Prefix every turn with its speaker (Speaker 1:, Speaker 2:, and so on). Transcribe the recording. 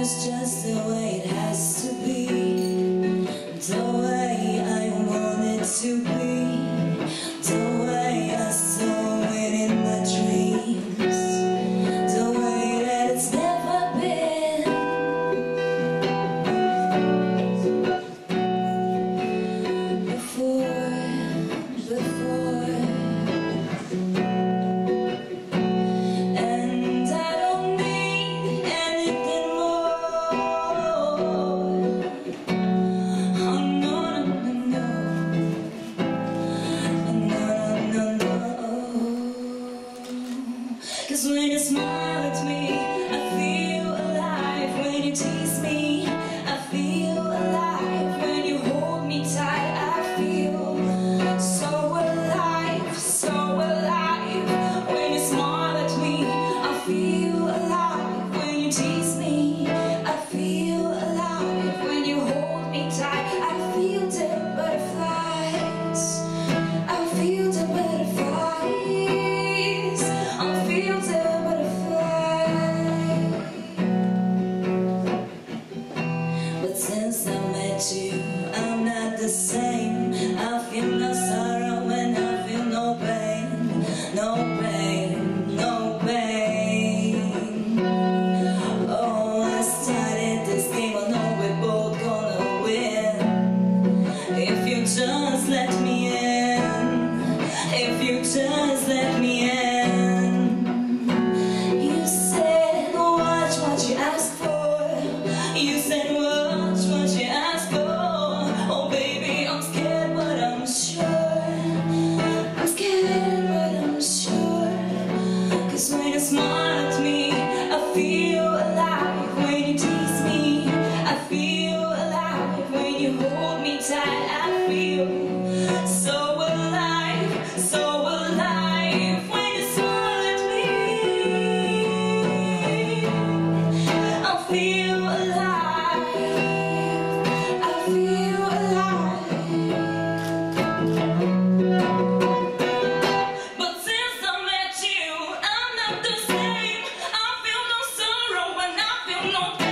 Speaker 1: just the way smile I I feel no